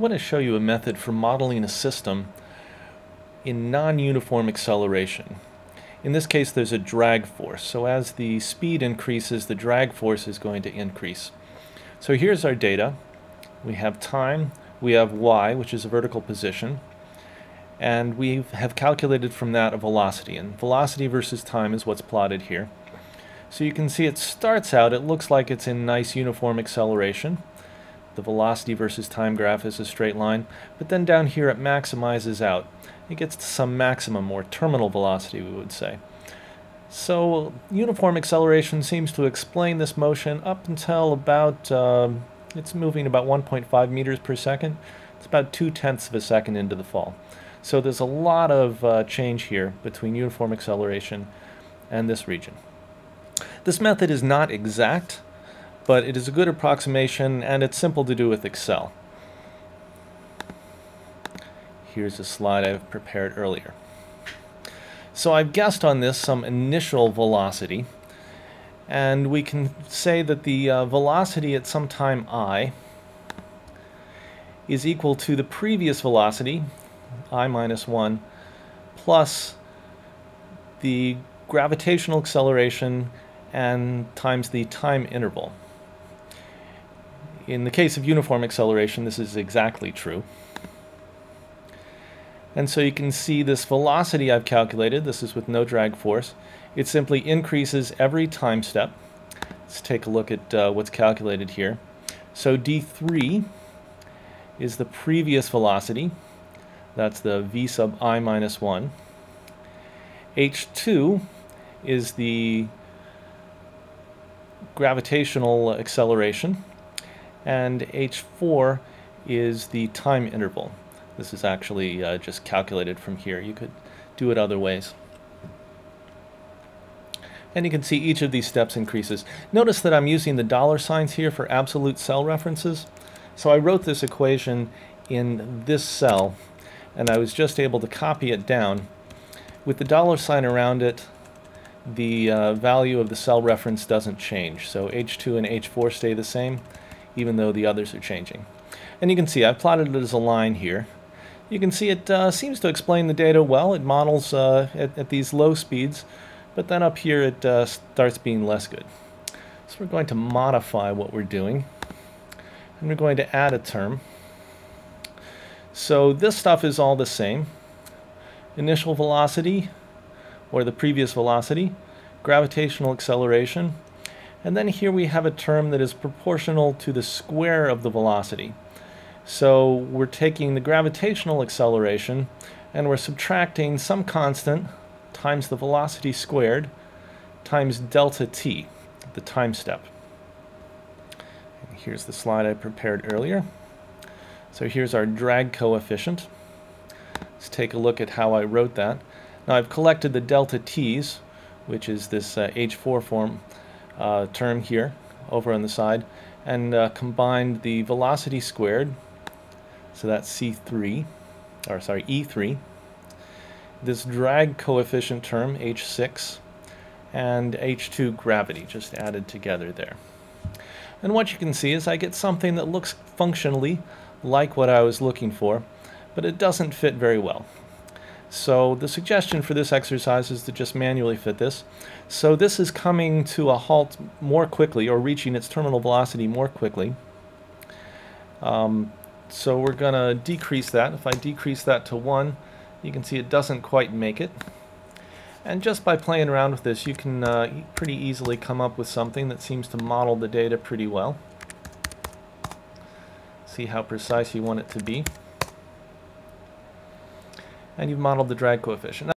I want to show you a method for modeling a system in non-uniform acceleration. In this case, there's a drag force. So as the speed increases, the drag force is going to increase. So here's our data. We have time, we have y, which is a vertical position, and we have calculated from that a velocity. And velocity versus time is what's plotted here. So you can see it starts out, it looks like it's in nice uniform acceleration. The velocity versus time graph is a straight line, but then down here it maximizes out. It gets to some maximum or terminal velocity, we would say. So uniform acceleration seems to explain this motion up until about, uh, it's moving about 1.5 meters per second. It's about two-tenths of a second into the fall. So there's a lot of uh, change here between uniform acceleration and this region. This method is not exact, but it is a good approximation and it's simple to do with Excel. Here's a slide I've prepared earlier. So I've guessed on this some initial velocity and we can say that the uh, velocity at some time i is equal to the previous velocity, i minus 1, plus the gravitational acceleration and times the time interval. In the case of uniform acceleration, this is exactly true. And so you can see this velocity I've calculated, this is with no drag force, it simply increases every time step. Let's take a look at uh, what's calculated here. So d3 is the previous velocity, that's the v sub i minus 1. h2 is the gravitational acceleration, and h4 is the time interval. This is actually uh, just calculated from here. You could do it other ways. And you can see each of these steps increases. Notice that I'm using the dollar signs here for absolute cell references. So I wrote this equation in this cell, and I was just able to copy it down. With the dollar sign around it, the uh, value of the cell reference doesn't change. So H2 and H4 stay the same, even though the others are changing. And you can see I've plotted it as a line here. You can see it uh, seems to explain the data well. It models uh, at, at, these low speeds, but then up here it uh, starts being less good. So we're going to modify what we're doing, and we're going to add a term. So this stuff is all the same. Initial velocity or the previous velocity, gravitational acceleration, and then here we have a term that is proportional to the square of the velocity. So we're taking the gravitational acceleration and we're subtracting some constant times the velocity squared times delta t, the time step. And here's the slide I prepared earlier. So here's our drag coefficient. Let's take a look at how I wrote that. Now I've collected the delta t's, which is this uh, H4 form uh, term here over on the side, and uh, combined the velocity squared, so that's C3, or sorry, E3, this drag coefficient term, H6, and H2 gravity, just added together there. And what you can see is I get something that looks functionally like what I was looking for, but it doesn't fit very well. So the suggestion for this exercise is to just manually fit this. So this is coming to a halt more quickly or reaching its terminal velocity more quickly. Um, so we're going to decrease that. If I decrease that to 1, you can see it doesn't quite make it. And just by playing around with this, you can uh, pretty easily come up with something that seems to model the data pretty well. See how precise you want it to be and you've modeled the drag coefficient.